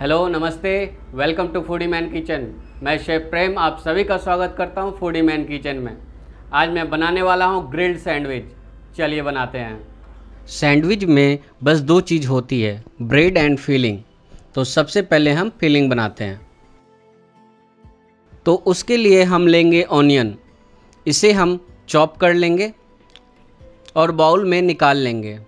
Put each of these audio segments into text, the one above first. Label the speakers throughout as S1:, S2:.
S1: Hello, नमस्ते। Welcome to foodie man kitchen. मैं chef Prem, आप सभी का स्वागत करता हूँ फूडी मैन किचन में। आज मैं बनाने वाला हूँ ग्रिल्ड सैंडविच। चलिए बनाते हैं। सैंडविच में बस दो चीज़ होती है, ब्रेड एंड फीलिंग। तो सबसे पहले हम फीलिंग बनाते हैं। तो उसके लिए हम लेंगे ऑनियन। इसे हम चॉप कर लेंगे और बाउल में निकाल लेंगे।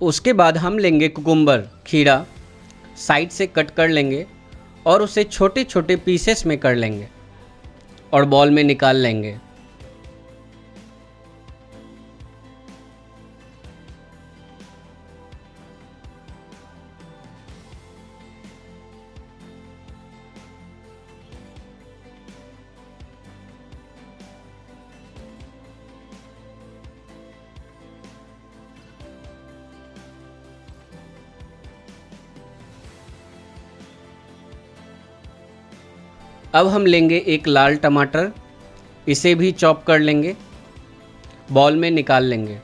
S1: उसके बाद हम लेंगे कुकुम्बर, खीरा, साइड से कट कर लेंगे और उसे छोटे छोटे पीसेस में कर लेंगे और बॉल में निकाल लेंगे। अब हम लेंगे एक लाल टमाटर, इसे भी चॉप कर लेंगे, बॉल में निकाल लेंगे।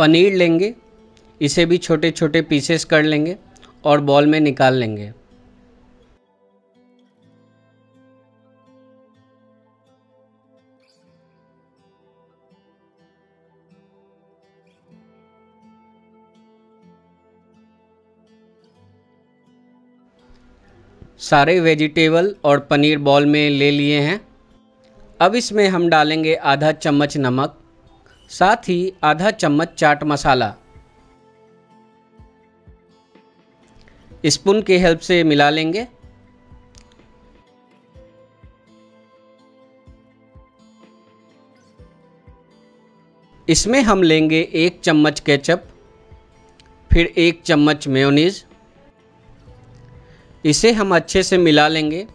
S1: पनीर लेंगे, इसे भी छोटे छोटे पीसेस कर लेंगे और बॉल में निकाल लेंगे। सारे वेजिटेबल और पनीर बॉल में ले लिए हैं। अब इसमें हम डालेंगे आधा चम्मच नमक। साथ ही आधा चम्मच चाट मसाला। स्पून के हेल्प से मिला लेंगे। इसमें हम लेंगे एक चम्मच केचप, फिर एक चम्मच मेयोनीज। इसे हम अच्छे से मिला लेंगे।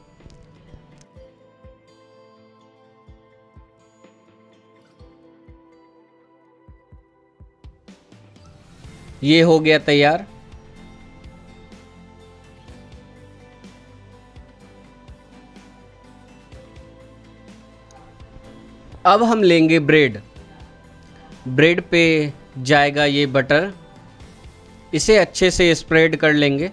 S1: ये हो गया तैयार। अब हम लेंगे ब्रेड। ब्रेड पे जाएगा ये बटर। इसे अच्छे से स्प्रेड कर लेंगे।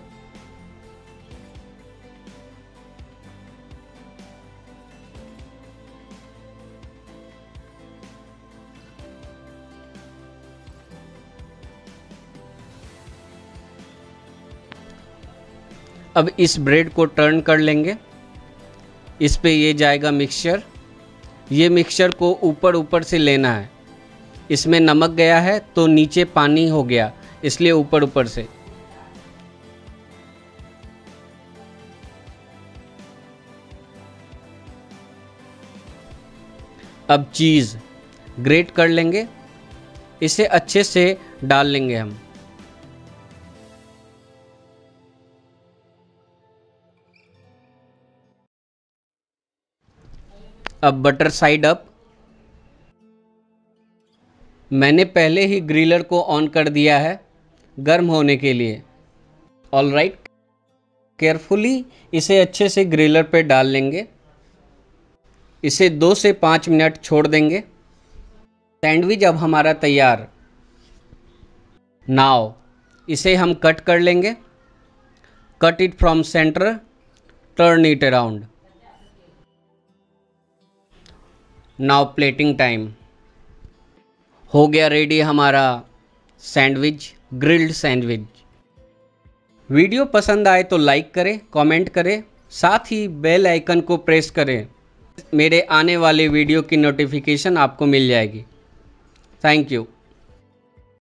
S1: अब इस ब्रेड को टर्न कर लेंगे। इस पे ये जाएगा मिक्सचर। ये मिक्सचर को ऊपर ऊपर से लेना है। इसमें नमक गया है तो नीचे पानी हो गया, इसलिए ऊपर ऊपर से। अब चीज़ ग्रेट कर लेंगे। इसे अच्छे से डाल लेंगे हम। अब बटर साइड अप मैंने पहले ही ग्रिलर को ऑन कर दिया है गर्म होने के लिए। ऑल राइट केयरफुली इसे अच्छे से ग्रिलर पे डाल लेंगे। इसे दो से पाँच मिनट छोड़ देंगे। सैंडविच अब हमारा तैयार। नाव इसे हम कट कर लेंगे। Cut it from centre turn it around now plating time. हो गया रेडी हमारा सैंडविच, ग्रिल्ड सैंडविच। वीडियो पसंद आए तो लाइक करें, कमेंट करें, साथ ही बेल आइकन को प्रेस करें। मेरे आने वाले वीडियो की नोटिफिकेशन आपको मिल जाएगी। Thank you